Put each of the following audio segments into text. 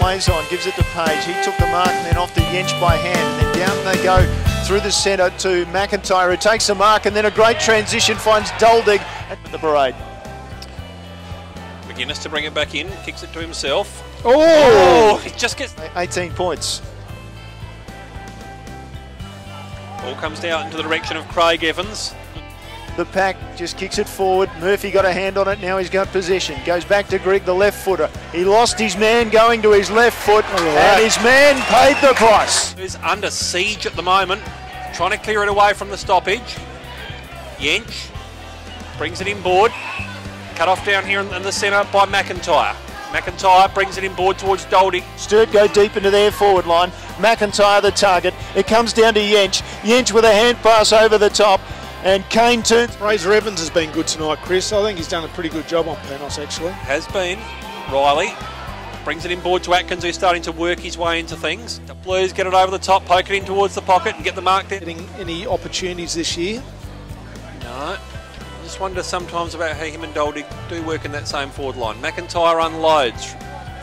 plays on, gives it to Page. He took the mark and then off to Yench by hand. And then down they go through the centre to McIntyre, who takes the mark and then a great transition finds Duldig at the parade. McGuinness to bring it back in, kicks it to himself. Oh! oh he just gets. 18 points. Ball comes down into the direction of Craig Evans. The pack just kicks it forward. Murphy got a hand on it. Now he's got possession. Goes back to Grigg, the left footer. He lost his man going to his left foot, and his man paid the price. Is under siege at the moment, trying to clear it away from the stoppage. Yench brings it inboard. Cut off down here in in the centre by McIntyre. McIntyre brings it inboard towards Duldig. Sturt go deep into their forward line. McIntyre the target. It comes down to Yench. Yench with a hand pass over the top. And Kane turns. Fraser Evans has been good tonight, Chris. I think he's done a pretty good job on Panos, actually. Has been. Riley brings it inboard to Atkins, who's starting to work his way into things. The Blues get it over the top, poke it in towards the pocket and get the mark there. Getting any opportunities this year? No. I just wonder sometimes about how him and Duldig do work in that same forward line. McIntyre unloads.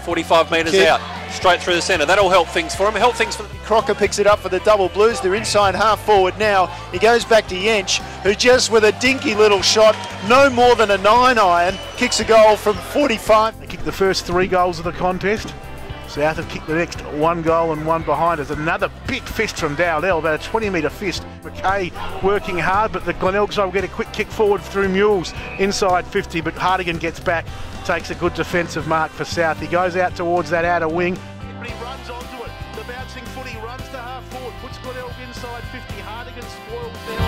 45 metres Kick. out, straight through the centre. That'll help things for him. Help things for the Crocker picks it up for the double blues. They're inside half forward now. He goes back to Yench, who just with a dinky little shot, no more than a nine iron, kicks a goal from 45. They kicked the first three goals of the contest. South have kicked the next one goal and one behind us. Another big fist from Dowdell, about a 20 metre fist. McKay working hard, but the Glenelg side will get a quick kick forward through Mules inside 50, but Hartigan gets back, takes a good defensive mark for South. He goes out towards that outer wing. But he runs onto it. The bouncing foot, he runs to half forward, puts Glenelg inside 50. Hartigan spoils there.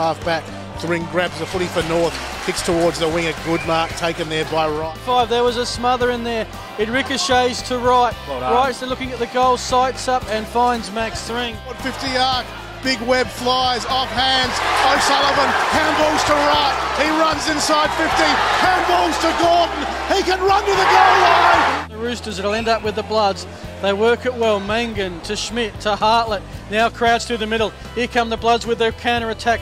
Half back. The ring grabs the footy for North, kicks towards the wing. A good mark taken there by Wright. Five, there was a smother in there. It ricochets to Wright. Wright's looking at the goal, sights up and finds Max Thring. 50 yard. Big web flies off hands. O'Sullivan handballs to Wright. He runs inside 50. Handballs to Gordon. He can run to the goal line. The Roosters, it'll end up with the Bloods. They work it well. Mangan to Schmidt to Hartlett. Now crowds through the middle. Here come the Bloods with their counter attack.